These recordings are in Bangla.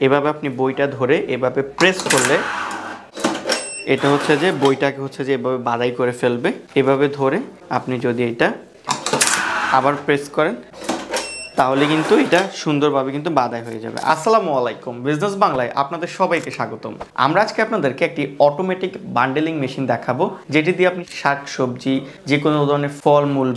এভাবে আপনি বইটা ধরে এভাবে প্রেস করলে এটা হচ্ছে যে বইটাকে হচ্ছে যে এভাবে বাদাই করে ফেলবে। এভাবে ধরে আপনি যদি এটা আবার প্রেস করেন তাহলে কিন্তু এটা সুন্দরভাবে কিন্তু বাদাই হয়ে যাবে। আসসালামু আলাইকুম, বিজনেস বাংলায় আপনাদের সবাইকে স্বাগতম। আমরা আজকে আপনাদেরকে একটি অটোমেটিক বান্ডেলিং মেশিন দেখাবো, যেটি দিয়ে আপনি শাক, সবজি যে কোনো ধরনের ফলমূল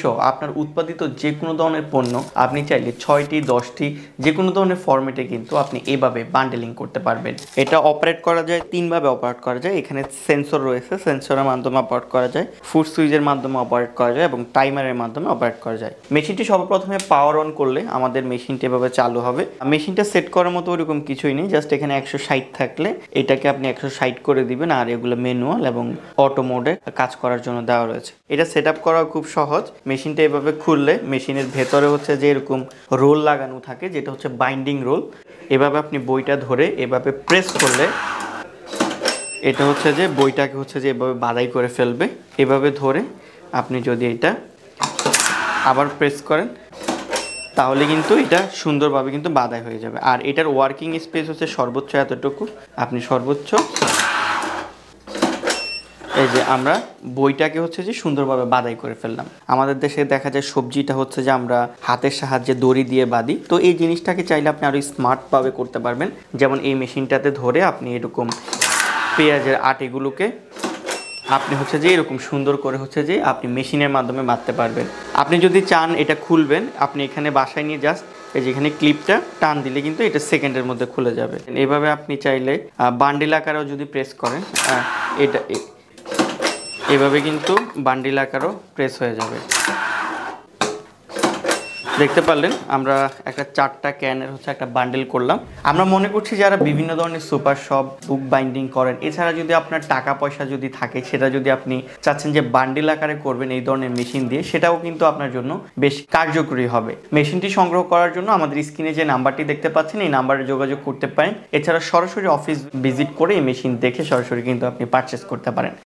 সহ আপনার উৎপাদিত যে কোনো ধরনের পণ্য আপনি চাইলে ছয়টি, দশটি যে কোনো ধরনের ফরম্যাটে কিন্তু আপনি এভাবে বান্ডেলিং করতে পারবেন। এটা অপারেট করা যায়, তিনভাবে অপারেট করা যায়। এখানে সেন্সর রয়েছে সেন্সরের মাধ্যমে অপারেট করা যায় ফুড সুইচের মাধ্যমে অপারেট করা যায় এবং টাইমারের মাধ্যমে অপারেট করা যায়। মেশিনটি সর্বপ্রথমে পাওয়ার অন করলে আমাদের মেশিনটি এভাবে চালু হবে। মেশিনটা সেট করার মতো ওরকম কিছুই নেই জাস্ট এখানে একশো ষাট থাকলে এটাকে আপনি একশো ষাট করে দিবেন আর এগুলো ম্যানুয়াল এবং অটো মোডে কাজ করার জন্য দেওয়া রয়েছে। এটা সেট আপ করা খুব সহজ। মেশিনটা এভাবে খুললে মেশিনের ভেতরে হচ্ছে যে এরকম রোল লাগানো থাকে, যেটা হচ্ছে বাইন্ডিং রোল এভাবে আপনি বইটা ধরে এভাবে প্রেস করলে এটা হচ্ছে যে বইটাকে হচ্ছে যে এভাবে বাদাই করে ফেলবে। এভাবে ধরে আপনি যদি এটা আবার প্রেস করেন তাহলে কিন্তু এটা সুন্দরভাবে কিন্তু বাদাই হয়ে যাবে। আর এটার ওয়ার্কিং স্পেস হচ্ছে সর্বোচ্চ এতটুকু। আপনি সর্বোচ্চ এই যে আমরা বইটাকে হচ্ছে যে সুন্দরভাবে বাদাই করে ফেললাম। আমাদের দেশে দেখা যায় সবজিটা হচ্ছে যে আমরা হাতের সাহায্যে দড়ি দিয়ে বাঁধি। তো এই জিনিসটাকে চাইলে আপনি আরও স্মার্টভাবে করতে পারবেন। যেমন এই মেশিনটাতে ধরে আপনি এরকম পেঁয়াজের আটিগুলোকে আপনি হচ্ছে যে এরকম সুন্দর করে হচ্ছে যে আপনি মেশিনের মাধ্যমে বাঁধতে পারবেন। আপনি যদি চান এটা খুলবেন, আপনি এখানে বাসায় নিয়ে জাস্ট এই যেখানে ক্লিপটা টান দিলে কিন্তু এটা সেকেন্ডের মধ্যে খুলে যাবে। এভাবে আপনি চাইলে বান্ডিল আকারেও যদি প্রেস করেন এটা, এভাবে কিন্তু বান্ডিল আকারও প্রেস হয়ে যাবে। দেখতে পারলেন, আমরা একটা চারটা ক্যানের হচ্ছে একটা বান্ডেল করলাম। আমরা মনে করছি যারা বিভিন্ন ধরনের সুপার শপ বুক বাইন্ডিং করেন, এছাড়া যদি আপনার টাকা পয়সা যদি থাকে, সেটা যদি আপনি চাচ্ছেন যে বান্ডেল আকারে করবেন এই ধরনের মেশিন দিয়ে, সেটাও কিন্তু আপনার জন্য বেশ কার্যকরী হবে। মেশিনটি সংগ্রহ করার জন্য আমাদের স্ক্রিনে যে নাম্বারটি দেখতে পাচ্ছেন, এই নাম্বারে যোগাযোগ করতে পারেন। এছাড়া সরাসরি অফিস ভিজিট করে এই মেশিন দেখে সরাসরি কিন্তু আপনি পারচেস করতে পারেন।